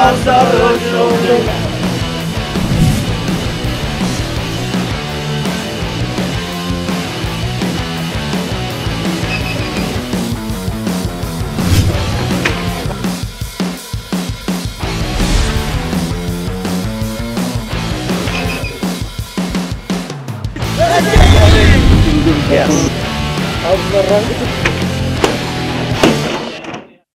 Lan Yes. I'm the wrong.